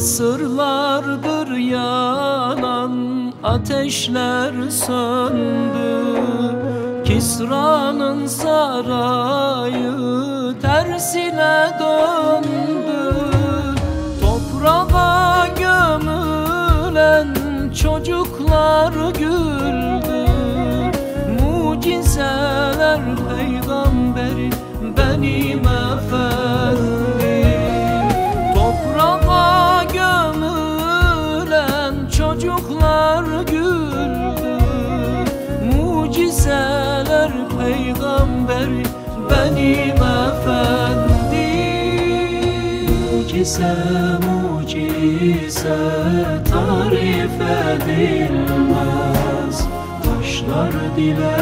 Asırlardır yanan ateşler söndü. Kisra'nın sarayı tersine döndü. Toprağa gömülen çocuklar güldü. Mucizeler peygamberi benim efendim Mucize mucize tarif edilmez. Taşlar dile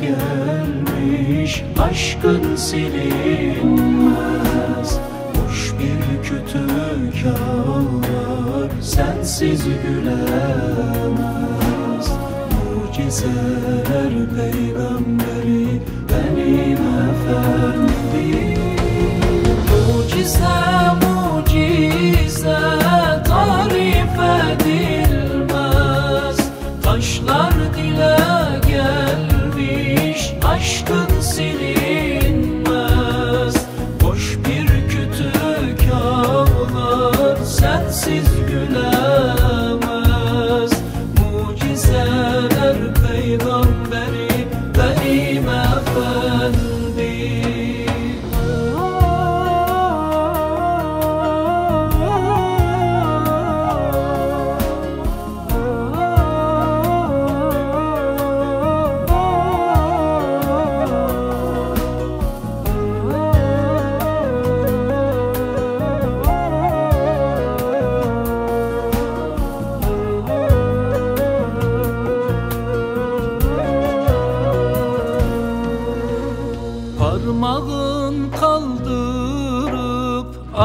gelmiş aşkın silinmez. Boş bir kütük ağlar sensiz gülemez Mucizeler peygamberi benim efendim. Mucize mucize tarif edilmez. Taşlar dile gelmiş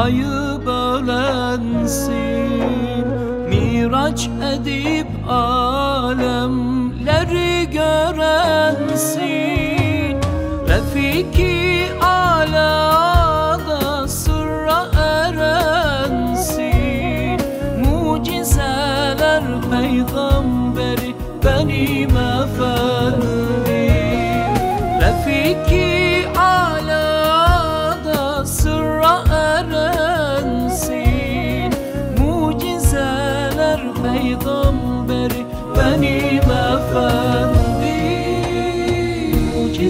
kaldırıp ayı bölensin Miraç edip alemleri görensin. Refiki alada sırra erensin. Mucizeler peygamberi benim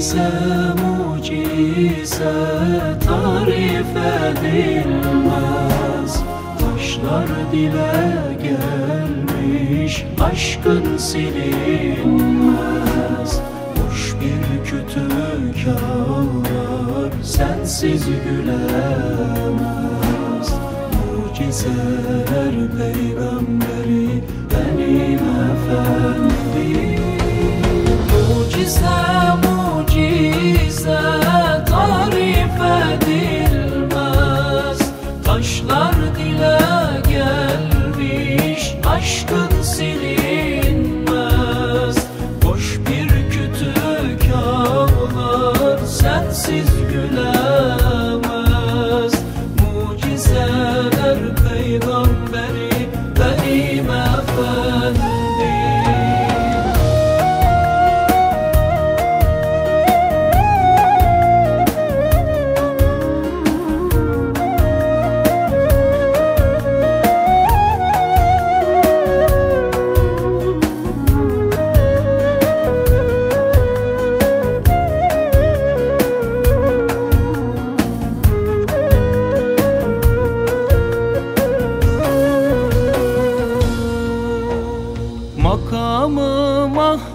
Mucize mucize tarif edilmez. Taşlar dile gelmiş aşkın silinmez. Boş bir kütük ağlar sensiz gülemez. Mucizeler peygamberi benim efendim aşkın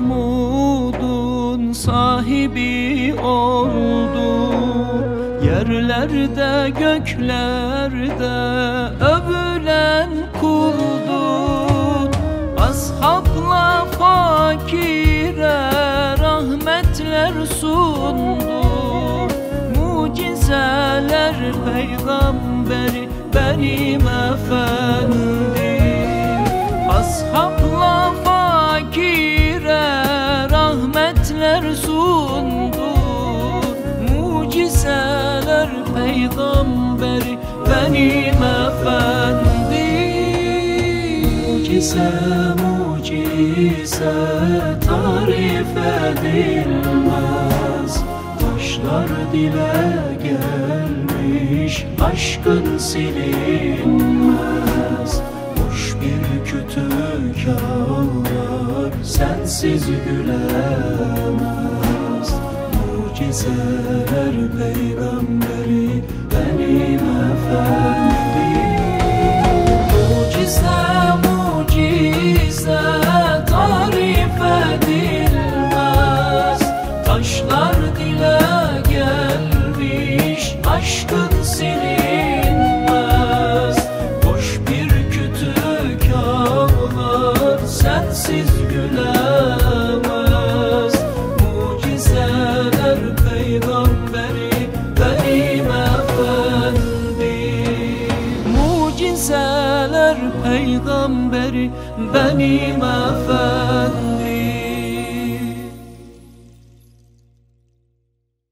Mahmud'un sahibi oldu. Yerlerde göklerde övülen kuldun Ashabla fakire rahmetler sundu. Mucizeler peygamberi benim efendim peygamberi benim efendim Mucize mucize tarif edilmez. Taşlar dile gelmiş aşkın silinmez. Boş bir kütük ağlar sensiz gülemez Mucizeler peygamberi benim efendim Peygamberi benim efendim